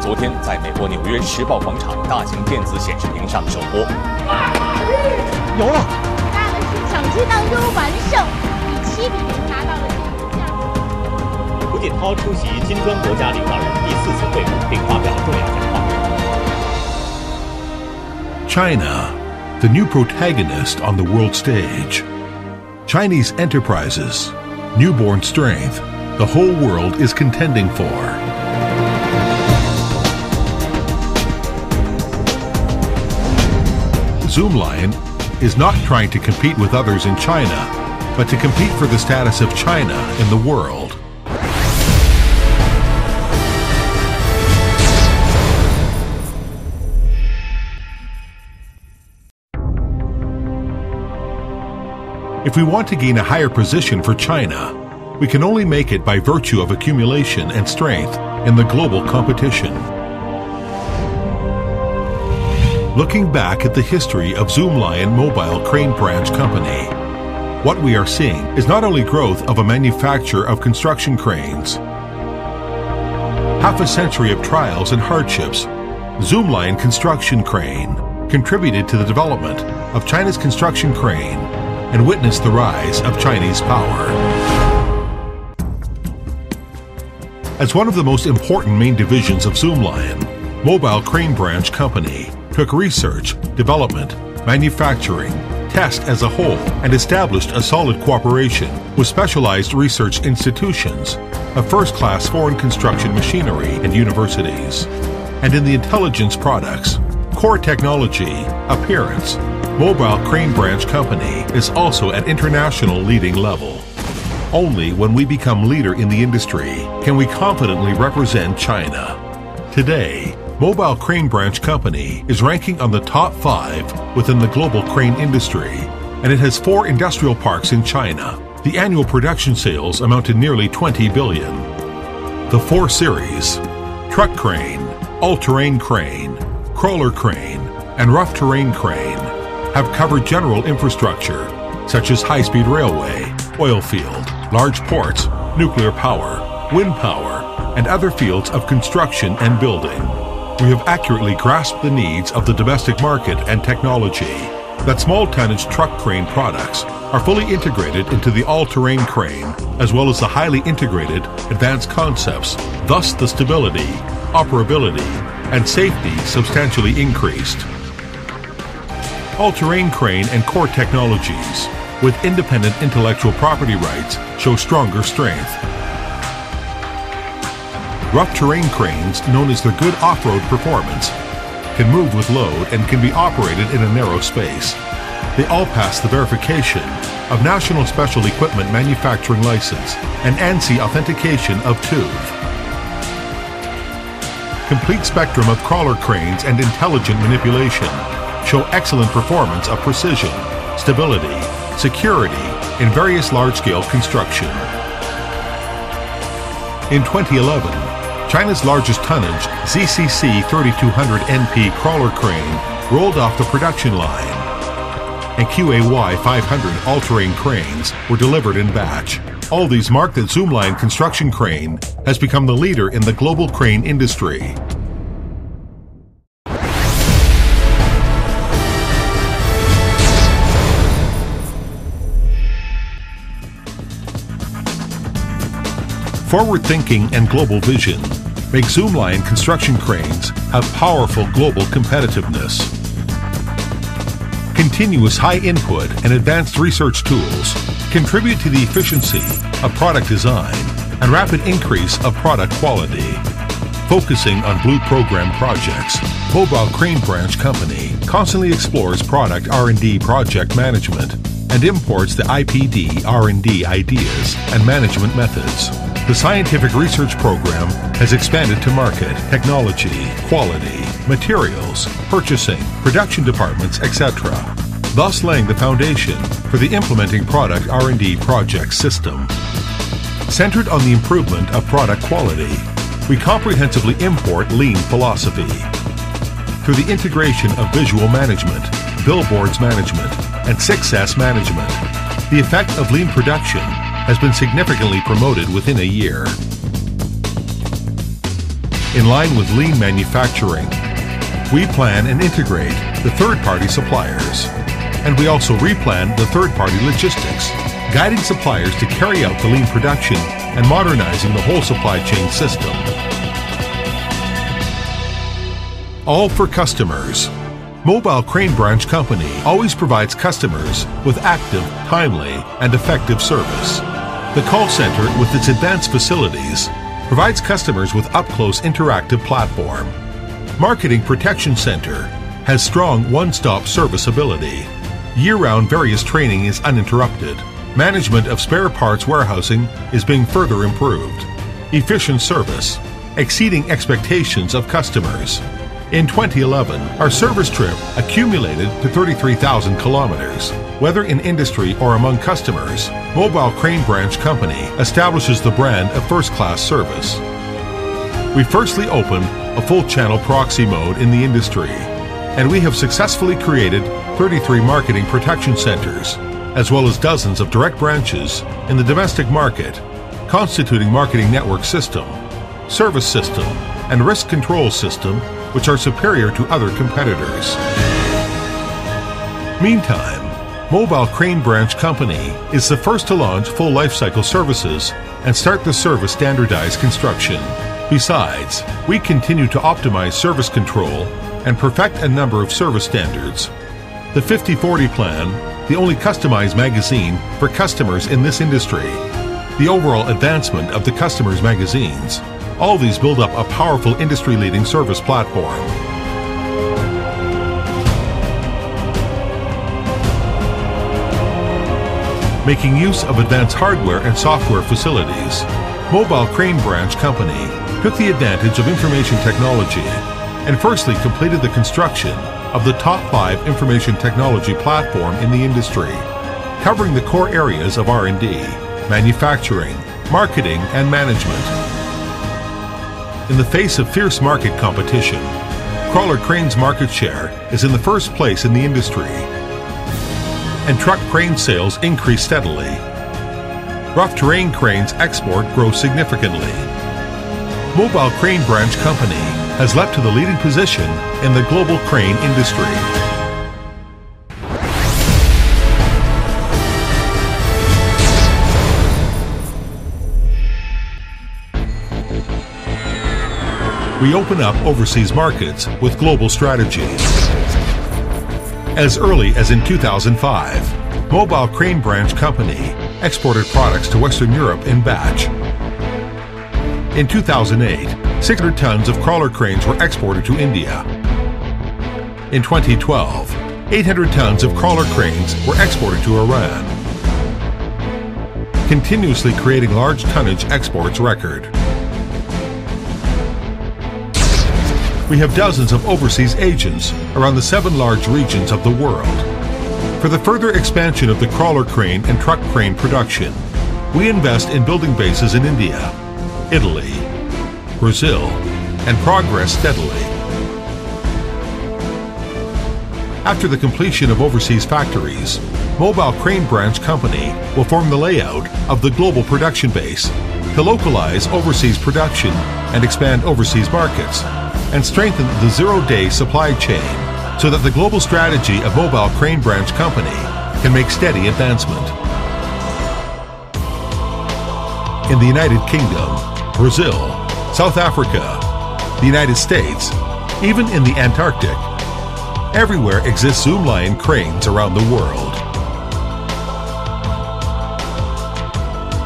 昨天在美国纽约时报广场大型电子显示屏上首播。有了！大的是抢七当中完胜，以七比零拿到了金奖。胡锦涛出席金砖国家领导人第四次会晤，并发表重要讲话。China, the new protagonist on the world stage. Chinese enterprises, newborn strength, the whole world is contending for. Zoomlion is not trying to compete with others in China, but to compete for the status of China in the world. If we want to gain a higher position for China, we can only make it by virtue of accumulation and strength in the global competition. Looking back at the history of Zoomlion Mobile Crane Branch Company, what we are seeing is not only growth of a manufacturer of construction cranes. Half a century of trials and hardships, Zoomlion Construction Crane contributed to the development of China's construction crane and witnessed the rise of Chinese power. As one of the most important main divisions of Zoomlion, Mobile Crane Branch Company took research, development, manufacturing, test as a whole, and established a solid cooperation with specialized research institutions of first-class foreign construction machinery and universities. And in the intelligence products, core technology, appearance, Mobile Crane Branch Company is also at international leading level. Only when we become leader in the industry can we confidently represent China. Today, Mobile Crane Branch Company is ranking on the top five within the global crane industry, and it has four industrial parks in China. The annual production sales amount to nearly 20 billion. The four series truck crane, all terrain crane, crawler crane, and rough terrain crane have covered general infrastructure such as high speed railway, oil field, large ports, nuclear power, wind power, and other fields of construction and building. We have accurately grasped the needs of the domestic market and technology. That small tonnage truck crane products are fully integrated into the all terrain crane, as well as the highly integrated advanced concepts, thus, the stability, operability, and safety substantially increased. All terrain crane and core technologies with independent intellectual property rights show stronger strength. Rough terrain cranes, known as their good off-road performance, can move with load and can be operated in a narrow space. They all pass the verification of National Special Equipment Manufacturing License and ANSI authentication of TÜV. Complete spectrum of crawler cranes and intelligent manipulation show excellent performance of precision, stability, security in various large-scale construction. In 2011, China's largest tonnage ZCC 3200 NP crawler crane rolled off the production line, and QAY 500 all-terrain cranes were delivered in batch. All these mark that Zoomlion Construction Crane has become the leader in the global crane industry. Forward thinking and global vision make Zoomlion construction cranes have powerful global competitiveness. Continuous high input and advanced research tools contribute to the efficiency of product design and rapid increase of product quality. Focusing on blue program projects, Mobile Crane Branch Company constantly explores product R&D project management and imports the IPD R&D ideas and management methods. The scientific research program has expanded to market, technology, quality, materials, purchasing, production departments, etc., thus laying the foundation for the implementing product R&D project system. Centered on the improvement of product quality, we comprehensively import lean philosophy. Through the integration of visual management, billboards management, and success management, the effect of lean production has been significantly promoted within a year. in line with lean manufacturing. We plan and integrate the third party suppliers. And we also replan the third party logistics, guiding suppliers to carry out the lean production and modernizing the whole supply chain system. All for customers. Mobile Crane Branch Company always provides customers with active, timely, and effective service. The call center, with its advanced facilities, provides customers with up-close interactive platform. Marketing Protection Center has strong one-stop serviceability. Year-round various training is uninterrupted. Management of spare parts warehousing is being further improved. Efficient service, exceeding expectations of customers. In 2011, our service trip accumulated to 33,000 kilometers. Whether in industry or among customers, Mobile Crane Branch Company establishes the brand of first-class service. We firstly opened a full-channel proxy mode in the industry, and we have successfully created 33 marketing protection centers, as well as dozens of direct branches in the domestic market, constituting marketing network system, service system, and risk control system which are superior to other competitors. Meantime, Mobile Crane Branch Company is the first to launch full lifecycle services and start the service standardized construction. Besides, we continue to optimize service control and perfect a number of service standards. The 5040 plan, the only customized magazine for customers in this industry, the overall advancement of the customers' magazines, all these build up a powerful industry leading service platform. Making use of advanced hardware and software facilities, Mobile Crane Branch Company took the advantage of information technology and firstly completed the construction of the top five information technology platform in the industry, covering the core areas of R&D, manufacturing, marketing, and management. In the face of fierce market competition, crawler cranes market share is in the first place in the industry, and truck crane sales increase steadily. Rough terrain cranes export grow significantly. Mobile Crane Branch Company has leapt to the leading position in the global crane industry. we open up overseas markets with global strategies. As early as in 2005, Mobile Crane Branch Company exported products to Western Europe in batch. In 2008, 600 tons of crawler cranes were exported to India. In 2012, 800 tons of crawler cranes were exported to Iran, continuously creating large tonnage exports record. We have dozens of overseas agents around the seven large regions of the world. For the further expansion of the crawler crane and truck crane production, we invest in building bases in India, Italy, Brazil, and progress steadily. After the completion of overseas factories, Mobile Crane Branch Company will form the layout of the global production base to localize overseas production and expand overseas markets and strengthen the zero-day supply chain so that the global strategy of Mobile Crane Branch Company can make steady advancement. In the United Kingdom, Brazil, South Africa, the United States, even in the Antarctic, everywhere exist Zoomlion cranes around the world.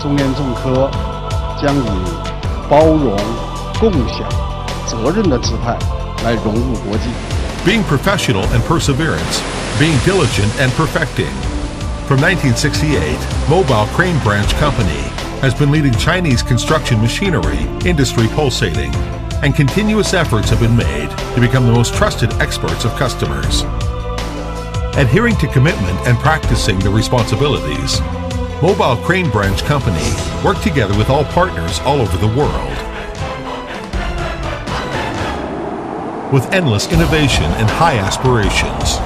中联重科将以包容、共享 责任的姿态来融入国际。Being professional and perseverance, being diligent and perfecting. From 1968, Mobile Crane Branch Company has been leading Chinese construction machinery industry pulsating, and continuous efforts have been made to become the most trusted experts of customers. Adhering to commitment and practicing the responsibilities, Mobile Crane Branch Company work together with all partners all over the world with endless innovation and high aspirations.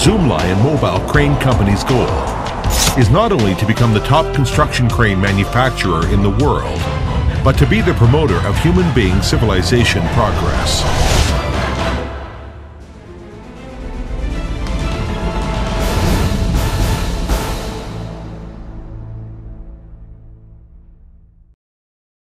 Zoomlion Mobile Crane Company's goal is not only to become the top construction crane manufacturer in the world, but to be the promoter of human being civilization progress.